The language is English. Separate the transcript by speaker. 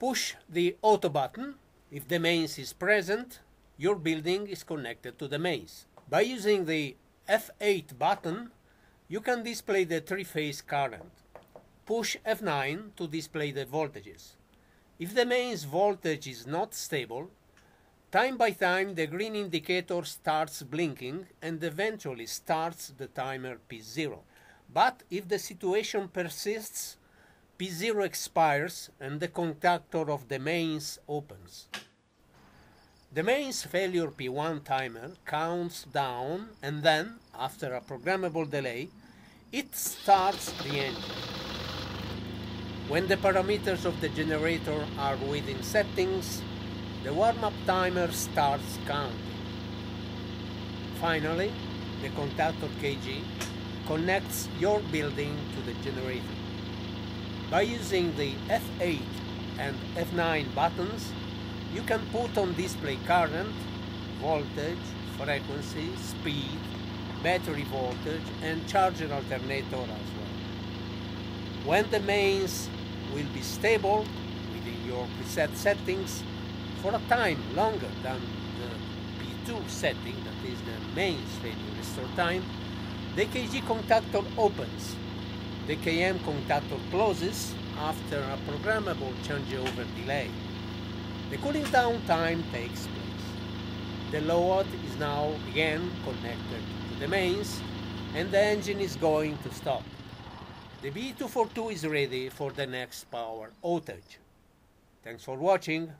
Speaker 1: Push the auto button. If the mains is present, your building is connected to the mains. By using the F8 button, you can display the three-phase current. Push F9 to display the voltages. If the mains voltage is not stable, time by time the green indicator starts blinking and eventually starts the timer P0. But if the situation persists, P0 expires and the contactor of the mains opens. The mains failure P1 timer counts down and then, after a programmable delay, it starts the engine. When the parameters of the generator are within settings, the warm-up timer starts counting. Finally, the contactor KG connects your building to the generator. By using the F8 and F9 buttons, you can put on display current, voltage, frequency, speed, battery voltage and charger alternator as well. When the mains will be stable within your preset settings for a time longer than the P2 setting, that is the mains failure restore time, the KG contactor opens. The KM contactor closes after a programmable changeover delay. The cooling down time takes place. The load is now again connected to the mains and the engine is going to stop. The B242 is ready for the next power outage. Thanks for watching.